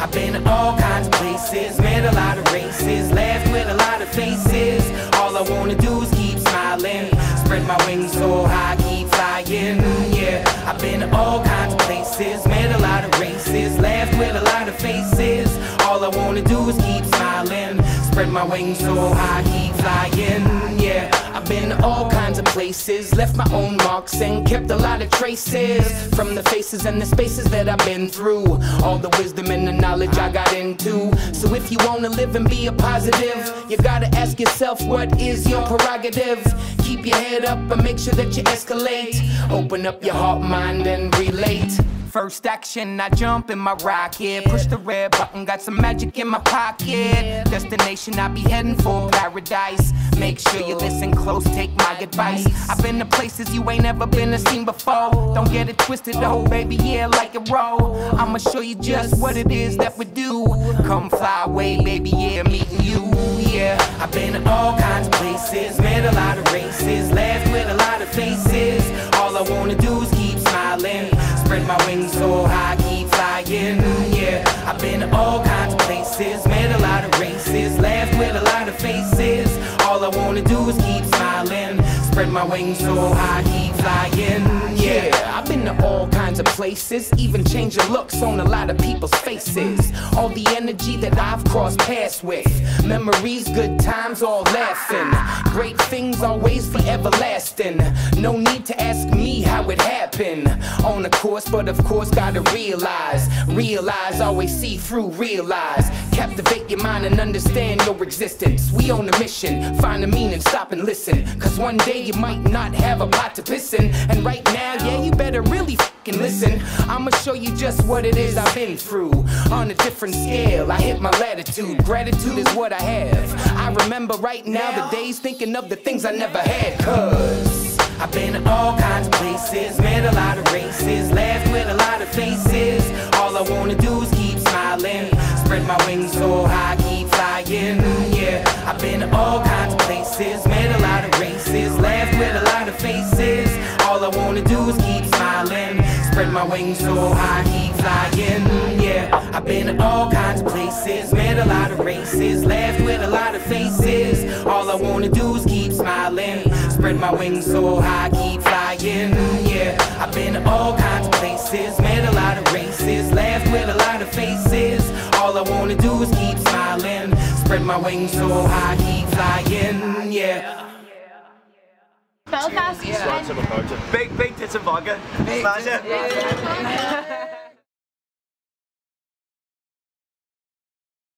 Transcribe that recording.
I've been to all kinds of places, met a lot of races, laughed with a lot of faces. All I wanna do is keep smiling, spread my wings so high, keep flying. Yeah, I've been to all kinds of places, met a lot of races, laughed with a lot of faces. All I wanna do is keep smiling, spread my wings so high, keep flying. Yeah, I've been all kinds of places, left my own marks and kept a lot of traces from the faces and the spaces that I've been through. All the wisdom and the knowledge I got into. So if you wanna live and be a positive, you gotta ask yourself what is your prerogative. Keep your head up and make sure that you escalate. Open up your heart, mind, and relate. First action, I jump in my rocket. Push the red button, got some magic in my pocket. Destination, I be heading for paradise. Make sure you listen close, take my advice. I've been to places you ain't never been or seen before. Don't get it twisted, oh baby, yeah, like a roll. I'ma show you just what it is that we do. Come fly away, baby, yeah, meeting you, yeah. I've been to all kinds of places, met a lot of races, laughed with a lot of faces. All I wanna do is my wings so high, keep flying. Yeah, I've been to all kinds of places, met a lot of races, laughed with a lot of faces. All I wanna do is keep smiling. Spread my wings so high, keep flying. Yeah, I've to all kinds of places, even changing looks on a lot of people's faces. All the energy that I've crossed paths with, memories, good times, all laughing. Great things always forever lasting. No need to ask me how it happened. On the course, but of course, gotta realize. Realize, always see through, realize. Captivate your mind and understand your existence. We on a mission, find a meaning, stop and listen. Cause one day you might not have a pot to piss in. And right now, yeah, you better fucking listen. I'ma show you just what it is I've been through. On a different scale, I hit my latitude. Gratitude is what I have. I remember right now the days thinking of the things I never had. Cause I've been to all kinds of places, met a lot of races, laughed with a lot of faces. All I wanna do is keep smiling, spread my wings so high, keep flying. Yeah, I've been to all kinds of places, met a spread my wings so high, keep flying. Yeah, I've been to all kinds of places, met a lot of races, laughed with a lot of faces. All I wanna do is keep smiling, spread my wings so high, keep flying. Yeah, I've been to all kinds of places, met a lot of races, laughed with a lot of faces. All I wanna do is keep smiling, spread my wings so high, keep flying. Yeah. Belfast. Yeah. Big, big tits and vodka. Big,